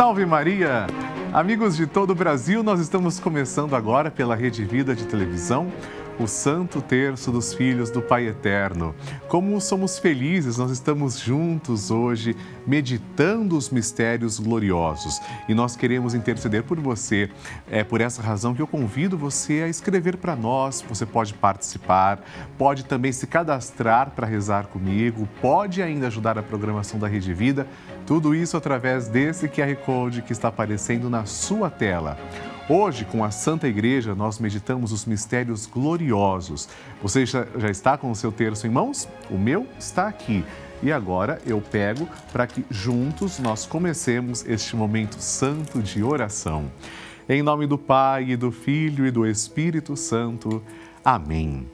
Salve Maria! Amigos de todo o Brasil, nós estamos começando agora pela Rede Vida de Televisão o Santo Terço dos Filhos do Pai Eterno. Como somos felizes, nós estamos juntos hoje meditando os mistérios gloriosos e nós queremos interceder por você. É por essa razão que eu convido você a escrever para nós. Você pode participar, pode também se cadastrar para rezar comigo, pode ainda ajudar a programação da Rede Vida. Tudo isso através desse QR Code que está aparecendo na sua tela. Hoje, com a Santa Igreja, nós meditamos os mistérios gloriosos. Você já, está com o seu terço em mãos? O meu está aqui. E agora eu pego para que juntos nós comecemos este momento santo de oração. Em nome do Pai, e do Filho e do Espírito Santo. Amém.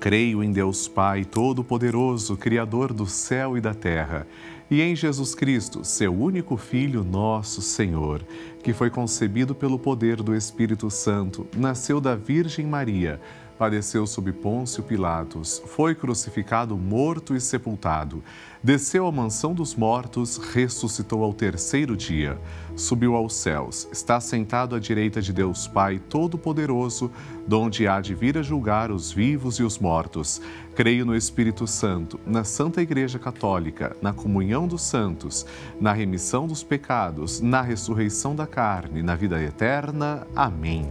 Creio em Deus Pai Todo-Poderoso, Criador do céu e da terra e em Jesus Cristo, seu único Filho, nosso Senhor, que foi concebido pelo poder do Espírito Santo, nasceu da Virgem Maria, padeceu sob Pôncio Pilatos, foi crucificado, morto e sepultado, desceu à mansão dos mortos, ressuscitou ao terceiro dia, subiu aos céus, está sentado à direita de Deus Pai Todo-Poderoso, donde há de vir a julgar os vivos e os mortos. Creio no Espírito Santo, na Santa Igreja Católica, na comunhão dos santos, na remissão dos pecados, na ressurreição da carne, na vida eterna. Amém.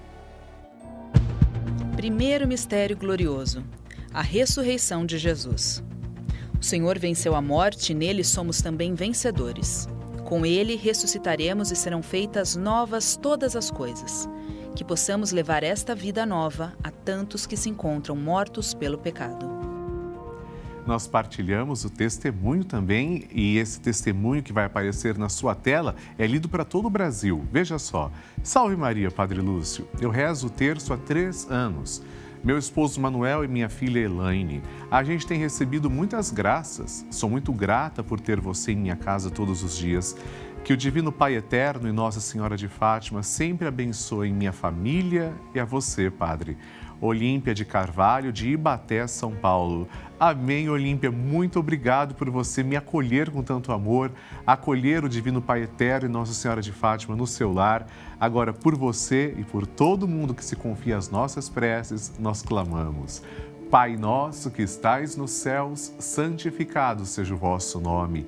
Primeiro mistério glorioso: a ressurreição de Jesus. O Senhor venceu a morte e nele somos também vencedores. Com ele ressuscitaremos e serão feitas novas todas as coisas. Que possamos levar esta vida nova a tantos que se encontram mortos pelo pecado. Nós partilhamos o testemunho também, e esse testemunho que vai aparecer na sua tela é lido para todo o Brasil. Veja só. Salve Maria, Padre Lúcio. Eu rezo o terço há três anos. Meu esposo Manuel e minha filha Elaine. A gente tem recebido muitas graças. Sou muito grata por ter você em minha casa todos os dias. Que o Divino Pai Eterno e Nossa Senhora de Fátima sempre abençoem minha família e a você, Padre. Olímpia de Carvalho, de Ibaté, São Paulo. Amém, Olímpia. Muito obrigado por você me acolher com tanto amor, acolher o Divino Pai Eterno e Nossa Senhora de Fátima no seu lar. Agora, por você e por todo mundo que se confia às nossas preces, nós clamamos. Pai nosso que estais nos céus, santificado seja o vosso nome.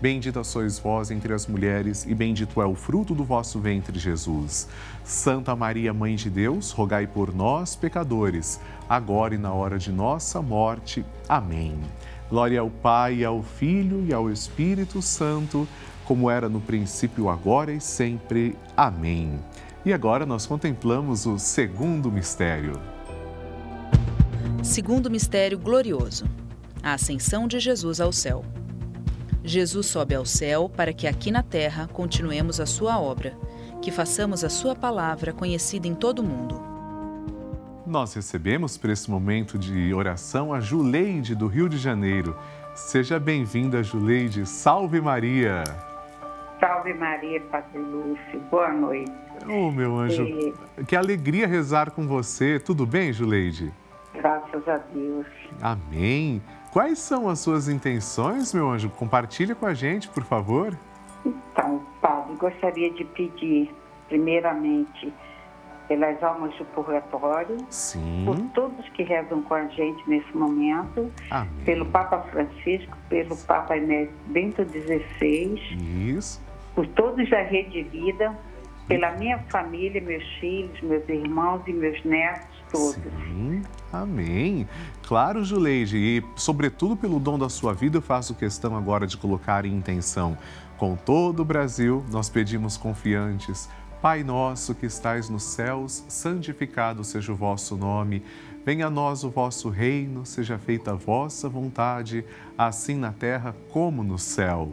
Bendita sois vós entre as mulheres, e bendito é o fruto do vosso ventre, Jesus. Santa Maria, Mãe de Deus, rogai por nós, pecadores, agora e na hora de nossa morte. Amém. Glória ao Pai, ao Filho e ao Espírito Santo, como era no princípio, agora e sempre. Amém. E agora nós contemplamos o segundo mistério. Segundo mistério glorioso: a ascensão de Jesus ao céu. Jesus sobe ao céu para que aqui na terra continuemos a sua obra, que façamos a sua palavra conhecida em todo o mundo. Nós recebemos para esse momento de oração a Juleide do Rio de Janeiro. Seja bem-vinda, Juleide. Salve Maria! Salve Maria, Padre Lúcio. Boa noite. Oh, meu anjo, e... que alegria rezar com você. Tudo bem, Juleide? Graças a Deus. Amém. Quais são as suas intenções, meu anjo? Compartilhe com a gente, por favor. Então, Padre, gostaria de pedir, primeiramente, pelas almas do purgatório, Sim. por todos que rezam com a gente nesse momento, Amém. pelo Papa Francisco, pelo Papa Bento XVI, Isso. por todos da Rede Vida, pela minha família, meus filhos, meus irmãos e meus netos todos. Sim, amém. Claro, Juleide, e sobretudo pelo dom da sua vida, eu faço questão agora de colocar em intenção. Com todo o Brasil, nós pedimos confiantes. Pai nosso que estais nos céus, santificado seja o vosso nome. Venha a nós o vosso reino, seja feita a vossa vontade, assim na terra como no céu.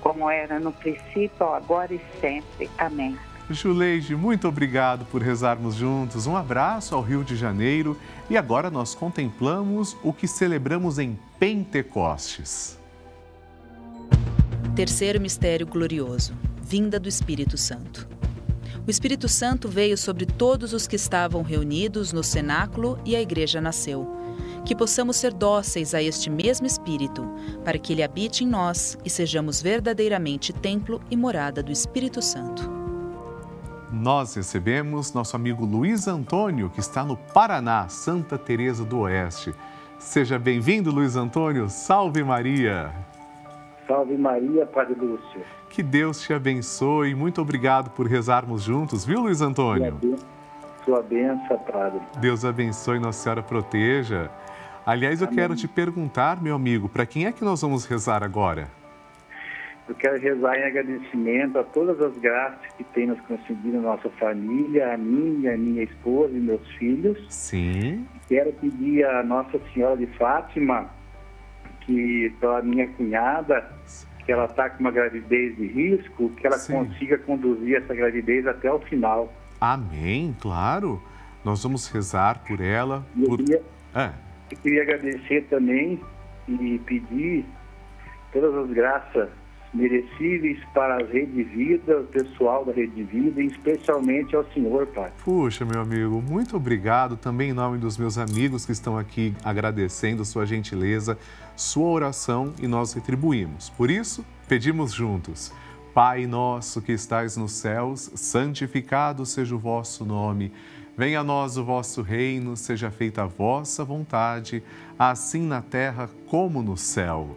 Como era no princípio, agora e sempre. Amém. Juleide, muito obrigado por rezarmos juntos. Um abraço ao Rio de Janeiro e agora nós contemplamos o que celebramos em Pentecostes. Terceiro mistério glorioso: vinda do Espírito Santo. O Espírito Santo veio sobre todos os que estavam reunidos no cenáculo e a igreja nasceu. Que possamos ser dóceis a este mesmo Espírito, para que ele habite em nós e sejamos verdadeiramente templo e morada do Espírito Santo nós recebemos nosso amigo Luiz Antônio, que está no Paraná, Santa Teresa do Oeste. Seja bem-vindo, Luiz Antônio. Salve Maria. Salve Maria, Padre Lúcio. Que Deus te abençoe. Muito obrigado por rezarmos juntos, viu, Luiz Antônio? Sua benção, Padre. Deus abençoe, Nossa Senhora proteja. Aliás, eu Amém. quero te perguntar, meu amigo, para quem é que nós vamos rezar agora? Eu quero rezar em agradecimento a todas as graças que tem nos concedido a nossa família, a minha, a minha esposa e meus filhos. Sim. Quero pedir a Nossa Senhora de Fátima, que pela minha cunhada, que ela está com uma gravidez de risco, que ela Sim. consiga conduzir essa gravidez até o final. Amém, claro. Nós vamos rezar por ela. Eu, por... queria, é. eu queria agradecer também e pedir todas as graças merecíveis para a Rede Vida, o pessoal da Rede Vida e especialmente ao Senhor, Pai. Puxa, meu amigo, muito obrigado também em nome dos meus amigos que estão aqui agradecendo sua gentileza, sua oração e nós retribuímos. Por isso, pedimos juntos. Pai nosso que estais nos céus, santificado seja o vosso nome. Venha a nós o vosso reino, seja feita a vossa vontade, assim na terra como no céu.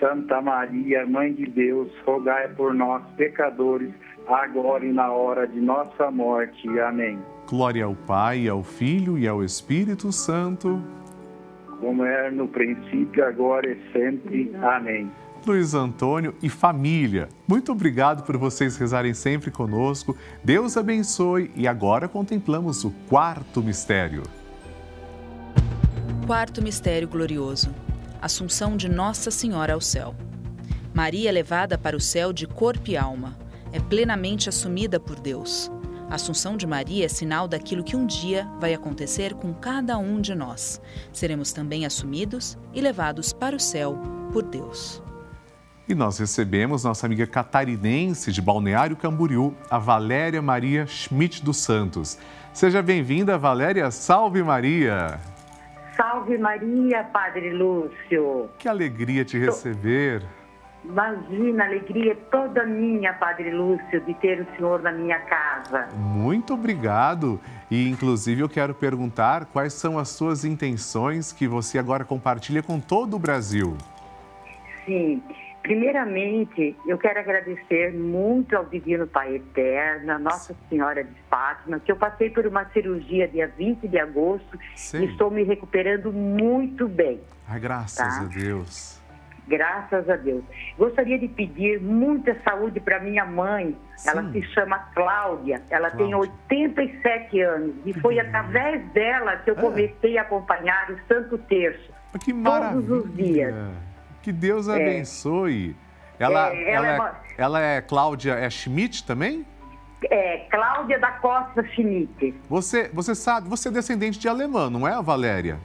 Santa Maria, Mãe de Deus, rogai por nós, pecadores, agora e na hora de nossa morte. Amém. Glória ao Pai, ao Filho e ao Espírito Santo. Como era no princípio, agora e sempre. Amém. Luiz Antônio e família, muito obrigado por vocês rezarem sempre conosco. Deus abençoe e agora contemplamos o quarto mistério. Quarto mistério glorioso Assunção de Nossa Senhora ao céu. Maria é levada para o céu de corpo e alma. É plenamente assumida por Deus. A Assunção de Maria é sinal daquilo que um dia vai acontecer com cada um de nós. Seremos também assumidos e levados para o céu por Deus. E nós recebemos nossa amiga catarinense de Balneário Camboriú, a Valéria Maria Schmidt dos Santos. Seja bem-vinda, Valéria. Salve Maria! Salve Maria, Padre Lúcio. Que alegria te receber. Imagina, a alegria toda minha, Padre Lúcio, de ter o senhor na minha casa. Muito obrigado. E, inclusive, eu quero perguntar quais são as suas intenções que você agora compartilha com todo o Brasil. Sim. Primeiramente, eu quero agradecer muito ao Divino Pai Eterno, Nossa Senhora de Fátima, que eu passei por uma cirurgia dia 20 de agosto Sim. e estou me recuperando muito bem. Ai, graças tá? a Deus. Graças a Deus. Gostaria de pedir muita saúde para minha mãe. Sim. Ela se chama Cláudia. Ela Cláudia. tem 87 anos. E foi uhum. através dela que eu é. comecei a acompanhar o Santo Terço. Que maravilha. Todos os dias. Que Deus é. abençoe. É. Ela, é, ela, ela, é, uma... ela é Cláudia é Schmidt também? É, Cláudia da Costa Schmidt. Você, você sabe, você é descendente de alemã, não é, Valéria?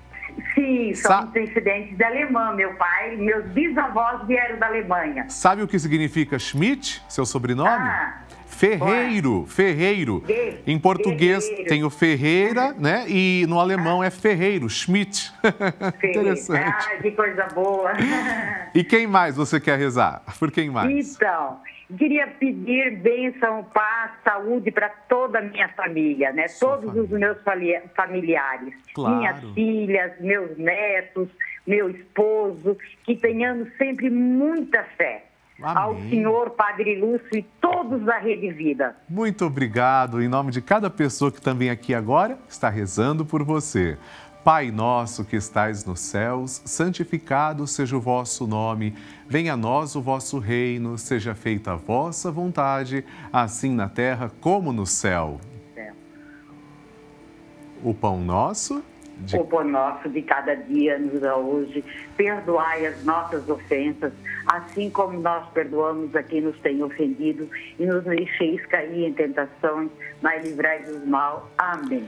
Sim, somos Sa descendentes de alemã. Meu pai, meus bisavós vieram da Alemanha. Sabe o que significa Schmidt, seu sobrenome? Ah, Ferreiro, ferreiro. Em português ferreiro. tem o Ferreira, né? E no alemão é ferreiro, Schmidt. Interessante. Ah, que coisa boa. e quem mais você quer rezar? Por quem mais? Então, queria pedir bênção, paz, saúde para toda a minha família, né? Sua Todos família. os meus familiares. Claro. Minhas filhas, meus netos, meu esposo. Que tenhamos sempre muita fé Amém. ao senhor Padre Lúcio e todos da Rede Vida. Muito obrigado. Em nome de cada pessoa que também aqui agora está rezando por você. Pai nosso que estais nos céus, santificado seja o vosso nome. Venha a nós o vosso reino, seja feita a vossa vontade, assim na terra como no céu. O pão nosso de... O pão nosso de cada dia nos dá hoje. Perdoai as nossas ofensas, assim como nós perdoamos a quem nos tem ofendido, e nos deixeis cair em tentações, mas livrai dos mal. Amém.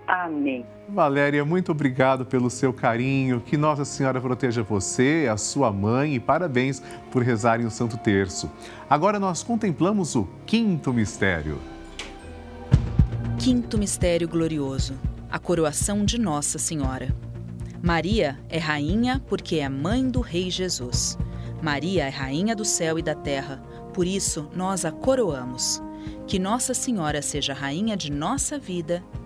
Amém. Valéria, muito obrigado pelo seu carinho. Que Nossa Senhora proteja você, a sua mãe e parabéns por rezarem o Santo Terço. Agora nós contemplamos o quinto mistério. Quinto mistério glorioso: a coroação de Nossa Senhora. Maria é rainha porque é mãe do Rei Jesus. Maria é rainha do céu e da terra, por isso nós a coroamos. Que Nossa Senhora seja rainha de nossa vida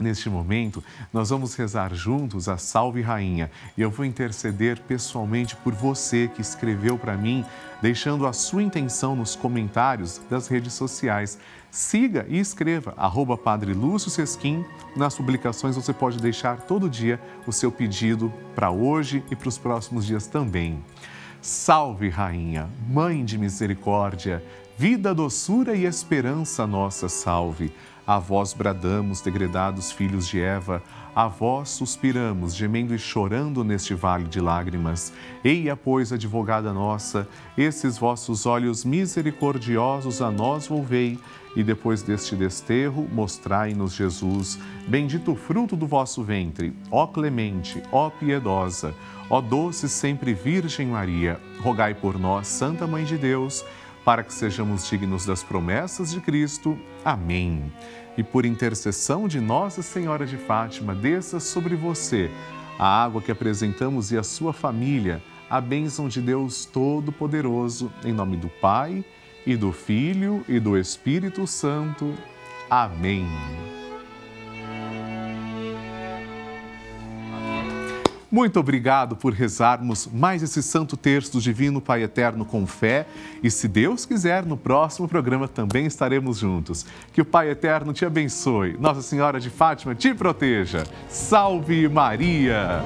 Neste momento, nós vamos rezar juntos a Salve Rainha e eu vou interceder pessoalmente por você que escreveu para mim, deixando a sua intenção nos comentários das redes sociais. Siga e escreva, arroba Padre Lúcio Sesquim. Nas publicações você pode deixar todo dia o seu pedido para hoje e para os próximos dias também. Salve Rainha, Mãe de Misericórdia, vida, doçura e esperança nossa salve. A vós bradamos, degredados filhos de Eva, a vós suspiramos, gemendo e chorando neste vale de lágrimas. Eia, pois, advogada nossa, esses vossos olhos misericordiosos a nós volvei, e depois deste desterro, mostrai-nos Jesus. Bendito o fruto do vosso ventre, ó clemente, ó piedosa, ó doce sempre Virgem Maria, rogai por nós, Santa Mãe de Deus, para que sejamos dignos das promessas de Cristo. Amém. E por intercessão de Nossa Senhora de Fátima, desça sobre você a água que apresentamos e a sua família, a bênção de Deus Todo-Poderoso, em nome do Pai, e do Filho, e do Espírito Santo. Amém. Muito obrigado por rezarmos mais esse Santo do Divino Pai Eterno com fé. E se Deus quiser, no próximo programa também estaremos juntos. Que o Pai Eterno te abençoe. Nossa Senhora de Fátima te proteja. Salve Maria!